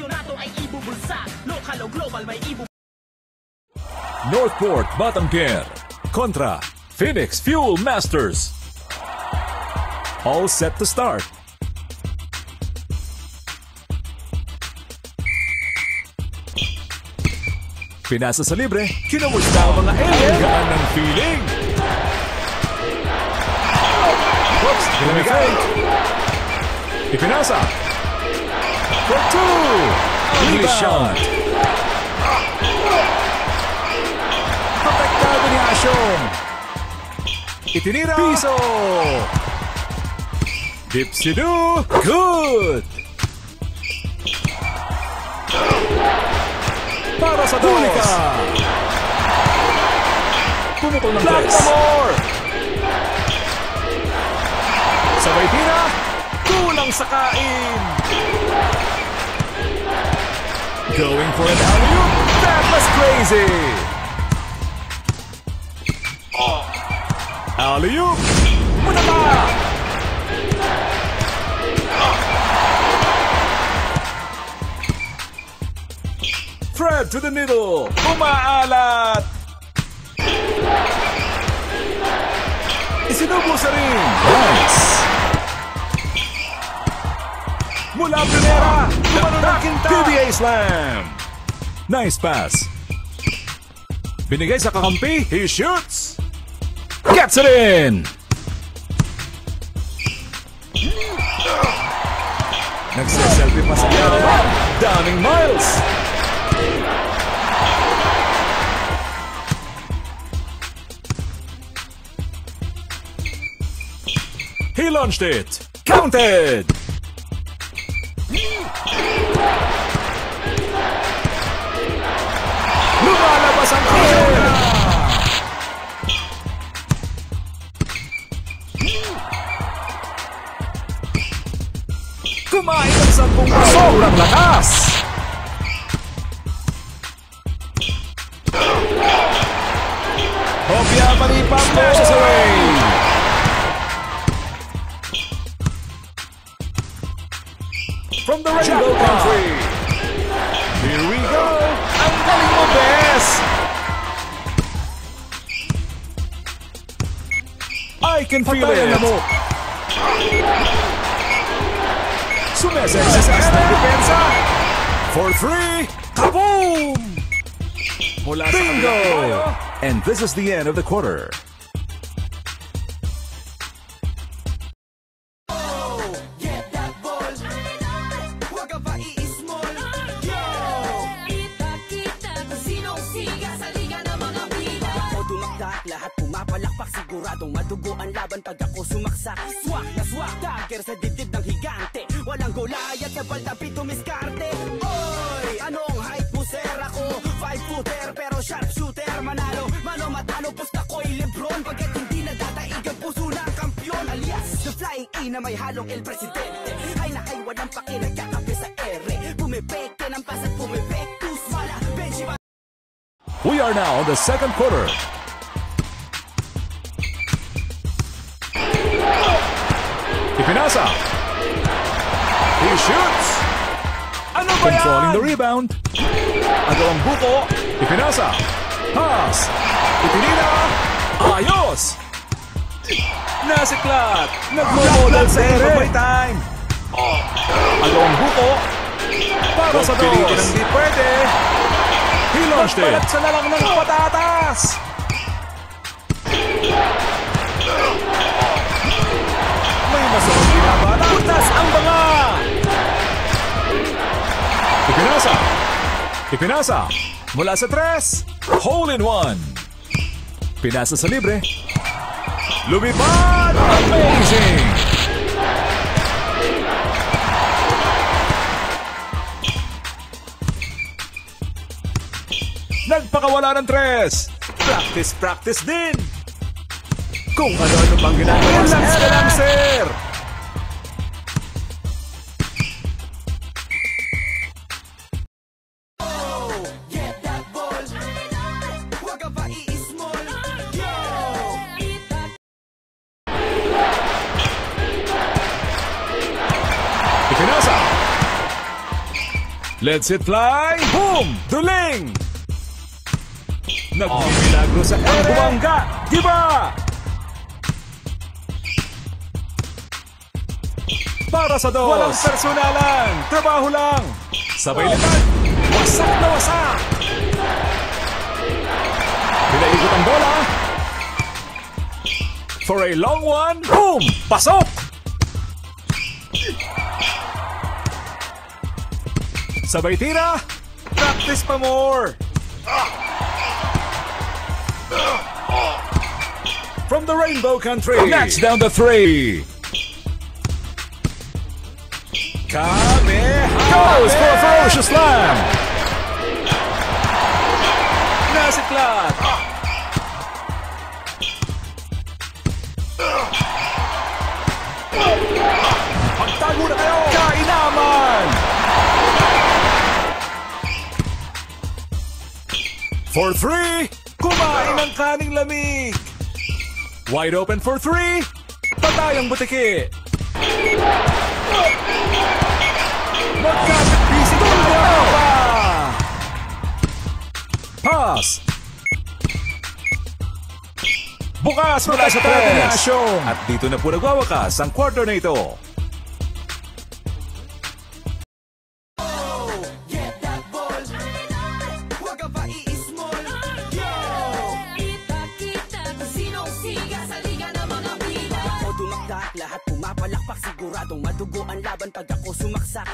Kampyonato ay ibubulsa Lokal o global may ibu Northport Batanquer kontra Phoenix Fuel Masters. All set to start. Pinasa sa libre, kinamusta ang mga alien? Gaan ng feeling! Oops, ginamigay! Ipinasa! For two! Shot! Apektado ni Asyong! Itinira! Piso! Dipsido! Good! Para sa Tulika! Pumutol ng press. more! Sabay tira! Kulang sa kain! Going for an alley-oop! That was crazy! Alley-oop! Mataba! Fred to the middle! Umaalat! Isinubo sa ring! Nice! Mula primera! Kumano ng kinta! PBA Slam! Nice pass! Binigay sa kakampi, he shoots! Gets it in! Nagsiselfie pa sa kalaban! Daming miles! He launched it! Counted! Kumain ng sampung Sobrang lakas! I can feel it! Mo. Sumesexy sa ng depensa! For three! Kaboom! Bingo! And this is the end of the quarter. Pumapalakpak Siguradong madugo ang laban pag ako sumaksak. Swak na swak, dagger sa dibdib ng higante. Walang gulayat sa baldapi tumiskarte. Oy! Anong height mo, sir? Ako, five footer Pero sharpshooter, manalo Mano matalo, pusta ko'y lebron. Pagkat hindi nadadaig ang puso ng kampyon Alias, the flying E na may halong El Presidente. Ay nakay walang paki, nagkakape sa ere. Pumipekte ng pasat, pumipektus Benji, We are now in the second quarter. Ipinasa. He shoots. Ano ba Controlling the rebound. Agawang buko. Ipinasa. Pass. Itinira. Ayos. Nasiklat. Nagmumodal sa ere. time. Agawang buko. Para sa dos. Pilitin ang di pwede. He launched it. Nagpalat sa nalang ng patatas. May masamang binabala. Butas ang banga. Ipinasa. Ipinasa. Mula sa tres. Hole in one. Pinasa sa libre. Lumipad! Amazing! Nagpakawala ng tres. Practice, practice din. Kung ano-ano pang ginagawa sa Relax ka lang, sir. Let's it fly! Boom! Duling! Nagmimilagro sa ere! Bumangga! Para sa dos! Walang personalan! Trabaho lang! Sabay lipat! Wasak na wasak! Pinaikot ang bola! For a long one! Boom! Pasok! Sabay tira! Practice pa more! From the Rainbow Country! Knocks down the three! Goes for a ferocious slam! Nasiklat! Magtago na kayo! Kainaman! For three! Kumain ng kaning lamig! Wide open for three! Patay ang butiki! Tulyo pa! Pass! Bukas mula sa tres! At dito na po nagwawakas ang quarter na ito. Lahat pumapalakpak Siguradong madugo ang laban pag ako sumaksak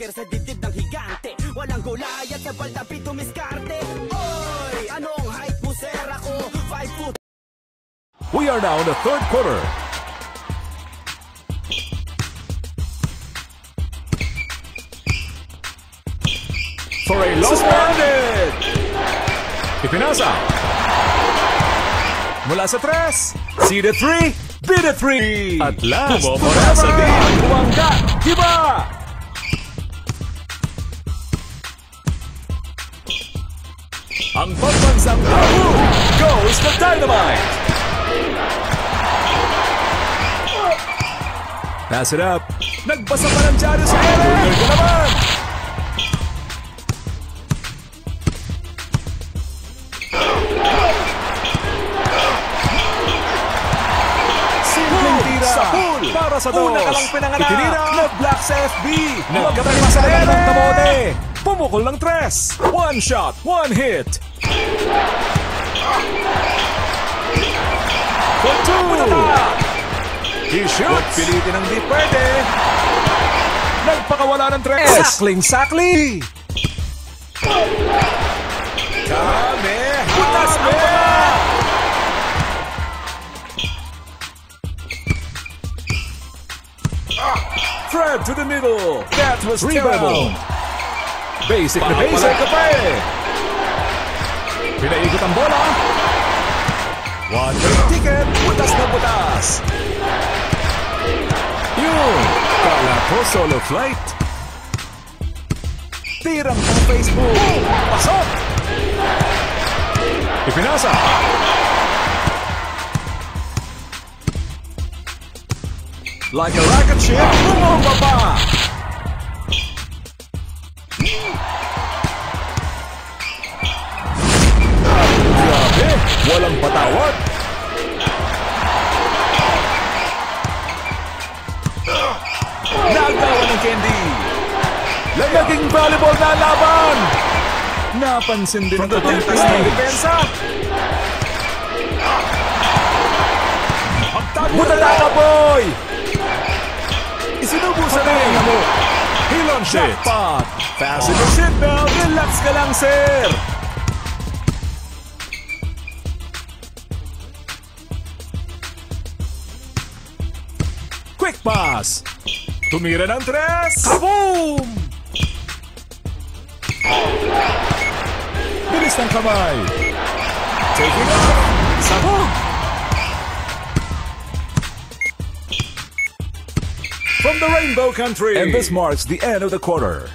Dagger sa dibdib ng higante Walang gulayat sa balda pito miskarte Oy! Anong height mo, sir? Ako, 5 foot We are now in the third quarter. For a low Suspended! Ipinasa. Mula sa tres. See the three. Be the three. At last, pumapasa din. Buwangga. Giba! Ang pambansang tabu goes the dynamite. Pass it up. Nagbasa pa ng dyaryo sa ere. Tuloy ko naman. Simpleng tira. Sa pool. Para sa dos. Una ka lang pinanganak. Itinira. Na-block sa FB. Nagkapit sa ere. ng kamote. Pumukol ng tres. One shot, one hit. For two. He shoots. Pilitin ang di pwede. Nagpakawala ng tres. Sakling sakli. Kamehameha. Butas ang mga. Fred to the middle. That was terrible. Basic na basic ka pa eh. Pinaikot ang bola. One way ticket. Butas na butas. Yun. Kala ko solo flight. Tirang pang Facebook. Pasok. Ipinasa. Like a rocket ship, bumababa. Walang patawad. Nagawa ng Candy. Naging volleyball na laban. Napansin din ng kapantas ng depensa. Butala ka, boy! Isinubusan na yung mo. He launched it. Jackpot. Fasten your seatbelt. Relax ka lang, sir. Kaboom! Kamay. Taking off. Sabog. From the Rainbow Country. And this marks the end of the quarter.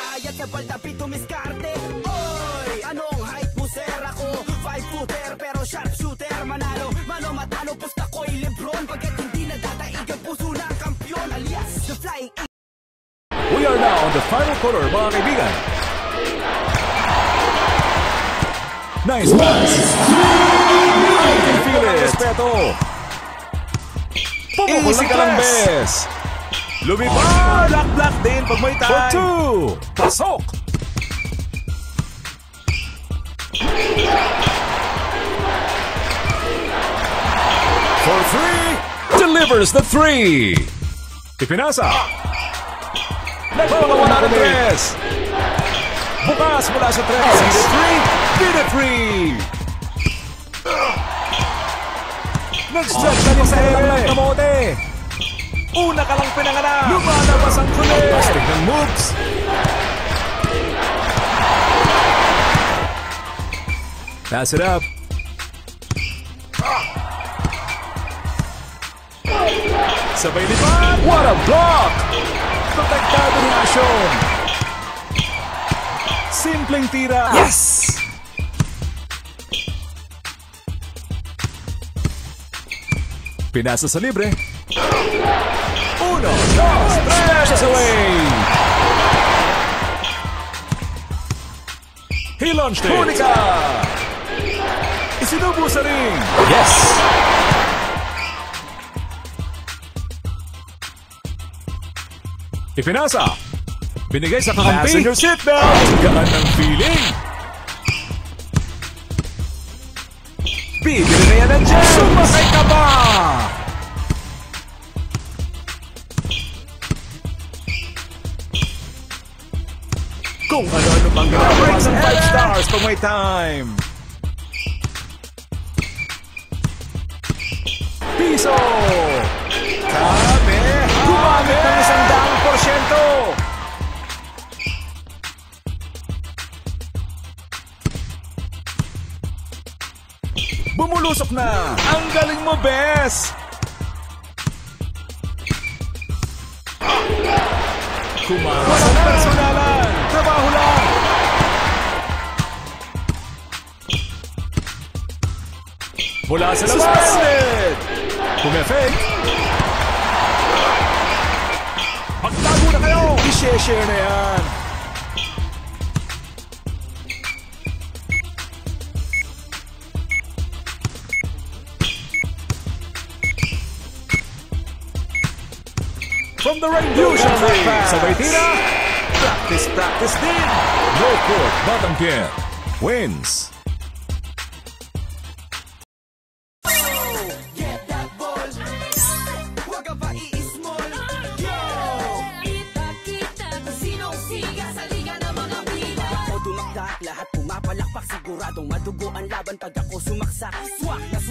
Walang gulayat sa baldapi tumiskarte Oy, anong height mo sir ako? Five footer pero sharpshooter Manalo, mano matalo, pusta ko'y lebron Pagkat hindi nadadaig ang puso ng kampyon Alias, the flying We are now on the final quarter, mga kaibigan. Nice pass. I can feel it. Respeto. Easy ka lang, bes. Lumipad. Black-black din pag may For time. two. Pasok. For three. Delivers the three. Ipinasa. Nagpapawala ng tres. Bukas mula sa tres. See the three. Be the three. Nag-stretch na sa lang ng kamote. Una ka lang pinanganak. Lumalabas ang kulit. Plastic ng moves. Pass it up. Sabay lipad. What a block! Protektado ni Ashon. Simpleng tira. Yes! Pinasa sa libre. Uno, dos, tres. away. He launched it. Hunika! Isinubo sa ring. Yes! Ipinasa. Binigay sa kakampi. Fasten your seatbelt. Gaan ng feeling. Bibili na yan ng jam. Sumasay ka ba? Kung ano-ano pang Brings ng an 5 edge. stars pag may time. Piso. Kami. Gumamit ng isang daang porsyento. Bumulusok na. Ang galing mo, Bes. Kumama Mula sa labas. Suspended. Pumefake. Magtago na kayo. I-share na yan. From the rainbow Fusion country. pass. Sabay tira. Practice, practice din. Northport, Batangkin wins. Pag ako sumaksak Swak na swak